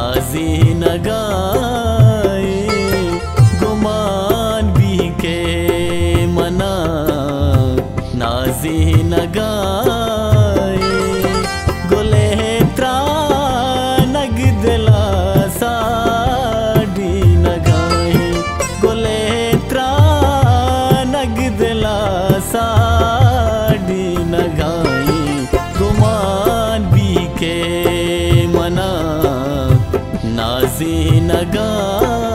नाीनगा गुमान भी के मना। नागा गुले ता नगदला साडीनगाय गुले ता नगदला साडी नगाय गुमान बी के मना। vinagar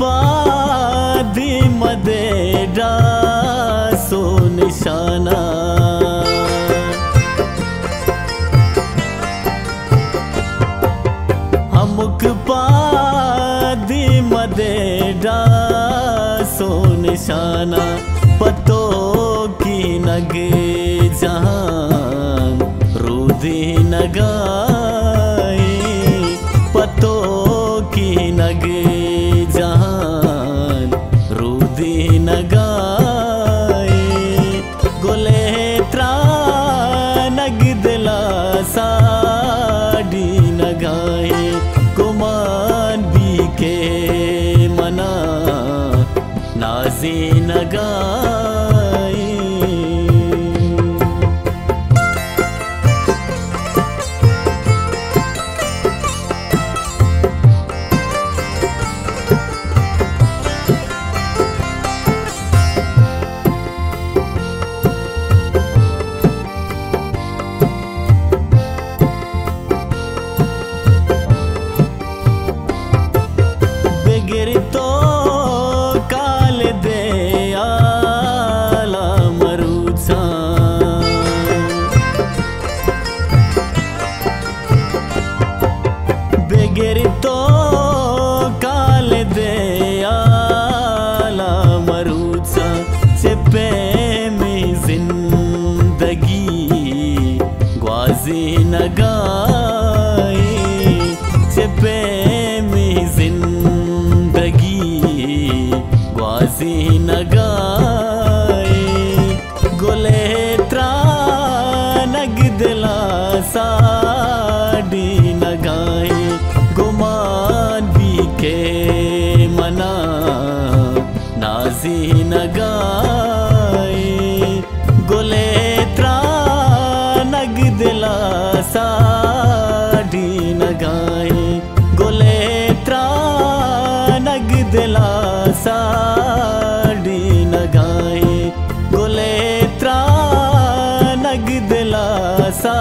बादी मदेरा सो निशाना अमुक पादी मदेरा सो निशाना पतो की नगे जहान रोदी नगाई पतो की नगे बाजे नगाए बेगिर तो बाजी ीनगा गुले त्रा नग दिला सा न गाय गुले त्रा नग दलासारीनगाय गुले त्रा नग दिला सा